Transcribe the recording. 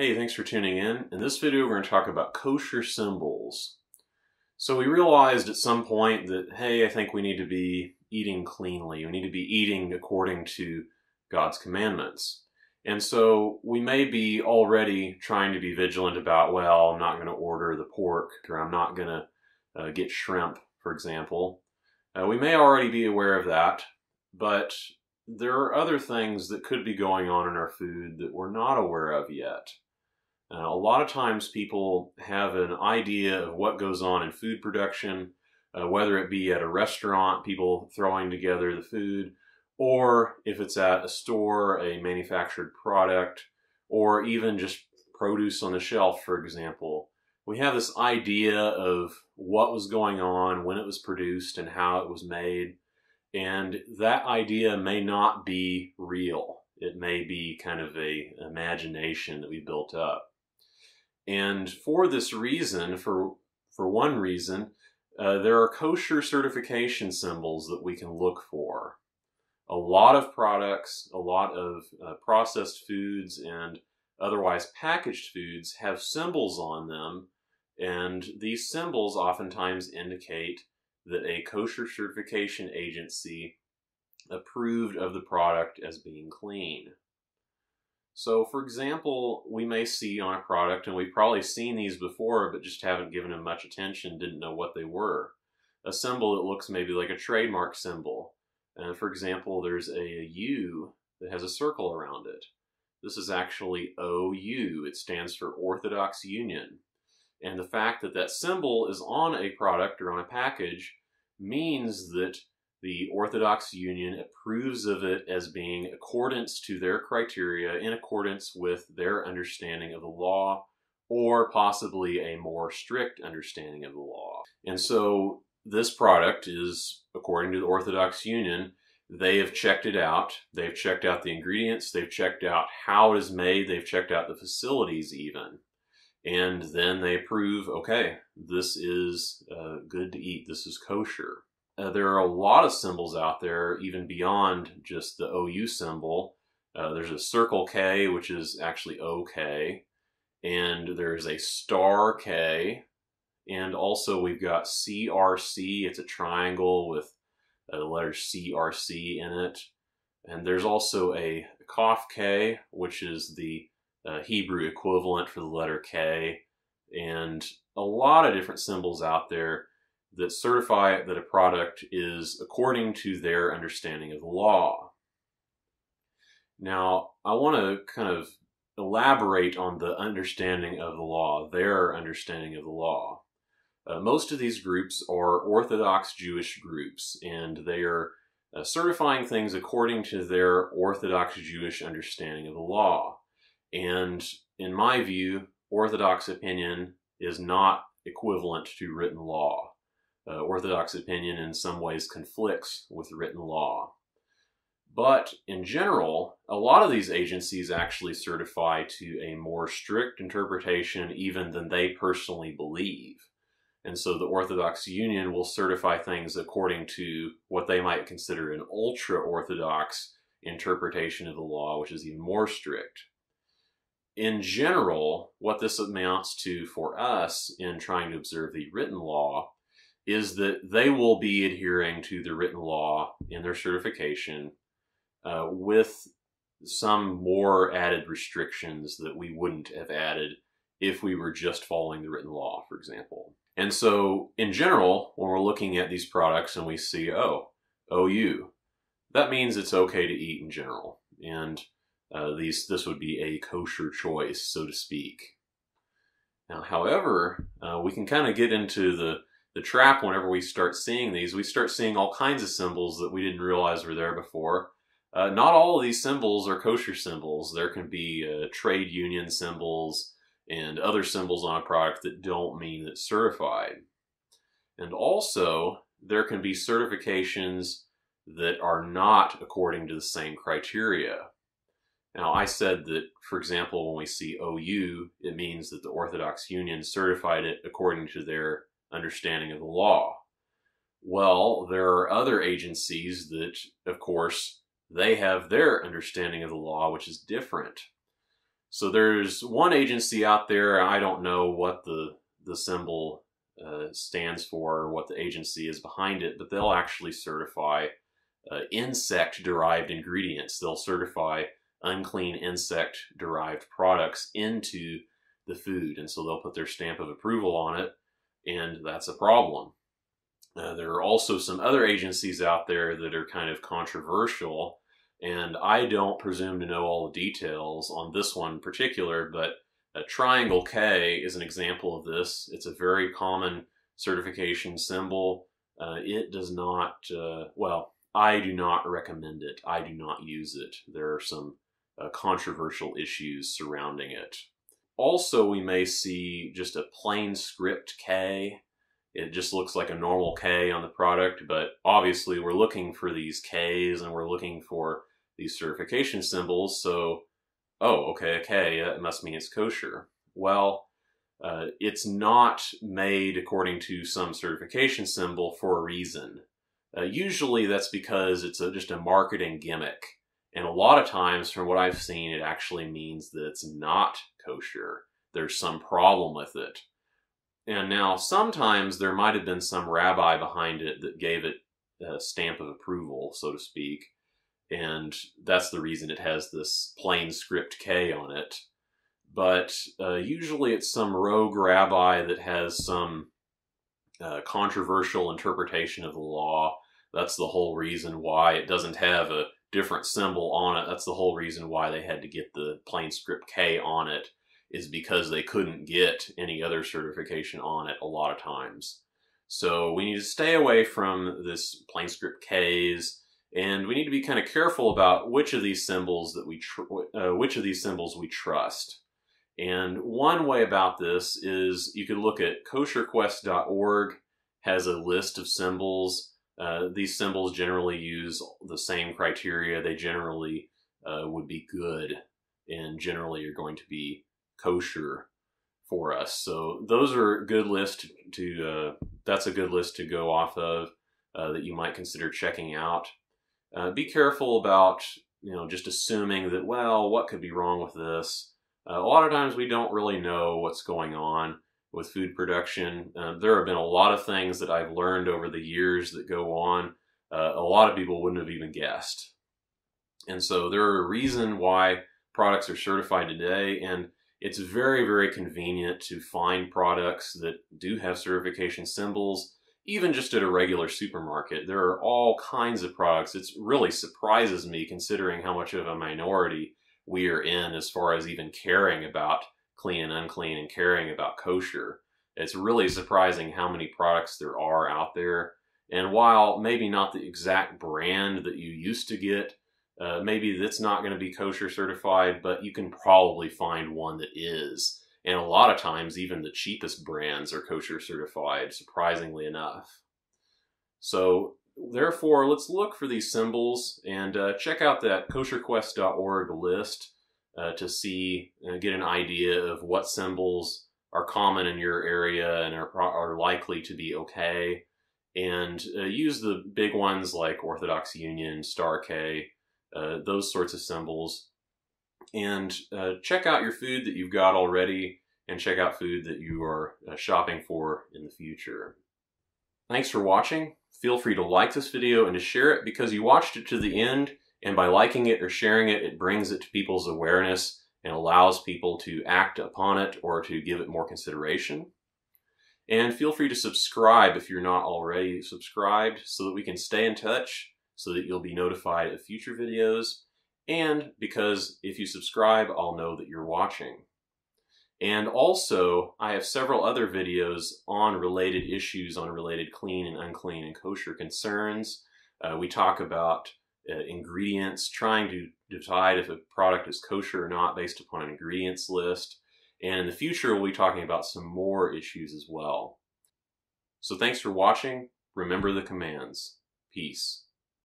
Hey, thanks for tuning in. In this video, we're going to talk about kosher symbols. So we realized at some point that, hey, I think we need to be eating cleanly. We need to be eating according to God's commandments. And so we may be already trying to be vigilant about, well, I'm not going to order the pork or I'm not going to uh, get shrimp, for example. Uh, we may already be aware of that, but there are other things that could be going on in our food that we're not aware of yet. Uh, a lot of times people have an idea of what goes on in food production, uh, whether it be at a restaurant, people throwing together the food, or if it's at a store, a manufactured product, or even just produce on the shelf, for example. We have this idea of what was going on, when it was produced, and how it was made. And that idea may not be real. It may be kind of a imagination that we built up. And for this reason, for, for one reason, uh, there are kosher certification symbols that we can look for. A lot of products, a lot of uh, processed foods and otherwise packaged foods have symbols on them, and these symbols oftentimes indicate that a kosher certification agency approved of the product as being clean. So, for example, we may see on a product, and we've probably seen these before, but just haven't given them much attention, didn't know what they were. A symbol that looks maybe like a trademark symbol. And for example, there's a U that has a circle around it. This is actually OU. It stands for Orthodox Union. And the fact that that symbol is on a product or on a package means that the Orthodox Union approves of it as being accordance to their criteria, in accordance with their understanding of the law, or possibly a more strict understanding of the law. And so this product is, according to the Orthodox Union, they have checked it out. They've checked out the ingredients. They've checked out how it is made. They've checked out the facilities even. And then they approve, okay, this is uh, good to eat. This is kosher. Uh, there are a lot of symbols out there, even beyond just the OU symbol. Uh, there's a circle K, which is actually OK, and there's a star K, and also we've got CRC. It's a triangle with the letter CRC in it. And there's also a Kaf K, which is the uh, Hebrew equivalent for the letter K, and a lot of different symbols out there that certify that a product is according to their understanding of the law. Now, I want to kind of elaborate on the understanding of the law, their understanding of the law. Uh, most of these groups are Orthodox Jewish groups, and they are uh, certifying things according to their Orthodox Jewish understanding of the law. And in my view, Orthodox opinion is not equivalent to written law uh, Orthodox opinion in some ways conflicts with written law. But in general, a lot of these agencies actually certify to a more strict interpretation even than they personally believe. And so the Orthodox Union will certify things according to what they might consider an ultra Orthodox interpretation of the law, which is even more strict. In general, what this amounts to for us in trying to observe the written law is that they will be adhering to the written law in their certification uh, with some more added restrictions that we wouldn't have added if we were just following the written law, for example. And so, in general, when we're looking at these products and we see, oh, OU, that means it's okay to eat in general. And uh, these, this would be a kosher choice, so to speak. Now, however, uh, we can kind of get into the the trap whenever we start seeing these. We start seeing all kinds of symbols that we didn't realize were there before. Uh, not all of these symbols are kosher symbols. There can be uh, trade union symbols and other symbols on a product that don't mean it's certified. And also, there can be certifications that are not according to the same criteria. Now, I said that, for example, when we see OU, it means that the Orthodox Union certified it according to their understanding of the law. Well, there are other agencies that, of course, they have their understanding of the law, which is different. So there's one agency out there, I don't know what the, the symbol uh, stands for or what the agency is behind it, but they'll actually certify uh, insect derived ingredients. They'll certify unclean insect derived products into the food. And so they'll put their stamp of approval on it, and that's a problem. Uh, there are also some other agencies out there that are kind of controversial, and I don't presume to know all the details on this one in particular, but a Triangle K is an example of this. It's a very common certification symbol. Uh, it does not, uh, well, I do not recommend it. I do not use it. There are some uh, controversial issues surrounding it. Also, we may see just a plain script K. It just looks like a normal K on the product, but obviously we're looking for these Ks and we're looking for these certification symbols. So, oh, okay, a K, that must mean it's kosher. Well, uh, it's not made according to some certification symbol for a reason. Uh, usually that's because it's a, just a marketing gimmick. And a lot of times, from what I've seen, it actually means that it's not kosher. There's some problem with it. And now, sometimes there might have been some rabbi behind it that gave it a stamp of approval, so to speak. And that's the reason it has this plain script K on it. But uh, usually it's some rogue rabbi that has some uh, controversial interpretation of the law. That's the whole reason why it doesn't have a different symbol on it. That's the whole reason why they had to get the plain script K on it is because they couldn't get any other certification on it a lot of times. So we need to stay away from this plain script Ks, and we need to be kind of careful about which of these symbols that we uh, which of these symbols we trust. And one way about this is you could look at kosherquest.org has a list of symbols. Uh, these symbols generally use the same criteria. They generally uh, would be good and generally are going to be kosher for us. So those are good list to, uh, that's a good list to go off of uh, that you might consider checking out. Uh, be careful about, you know, just assuming that, well, what could be wrong with this? Uh, a lot of times we don't really know what's going on with food production. Uh, there have been a lot of things that I've learned over the years that go on. Uh, a lot of people wouldn't have even guessed. And so there are a reason why products are certified today. And it's very, very convenient to find products that do have certification symbols, even just at a regular supermarket. There are all kinds of products. It really surprises me considering how much of a minority we are in as far as even caring about clean and unclean and caring about kosher. It's really surprising how many products there are out there. And while maybe not the exact brand that you used to get, uh, maybe that's not going to be kosher certified, but you can probably find one that is. And a lot of times, even the cheapest brands are kosher certified, surprisingly enough. So therefore, let's look for these symbols and uh, check out that kosherquest.org list uh, to see and uh, get an idea of what symbols are common in your area and are, are likely to be okay. And uh, use the big ones like Orthodox Union, Star K, uh, those sorts of symbols. And uh, check out your food that you've got already and check out food that you are shopping for in the future. Thanks for watching. Feel free to like this video and to share it because you watched it to the end and by liking it or sharing it, it brings it to people's awareness and allows people to act upon it or to give it more consideration. And feel free to subscribe if you're not already subscribed so that we can stay in touch so that you'll be notified of future videos. And because if you subscribe, I'll know that you're watching. And also, I have several other videos on related issues on related clean and unclean and kosher concerns. Uh, we talk about uh, ingredients, trying to decide if a product is kosher or not based upon an ingredients list. And in the future, we'll be talking about some more issues as well. So thanks for watching. Remember the commands. Peace.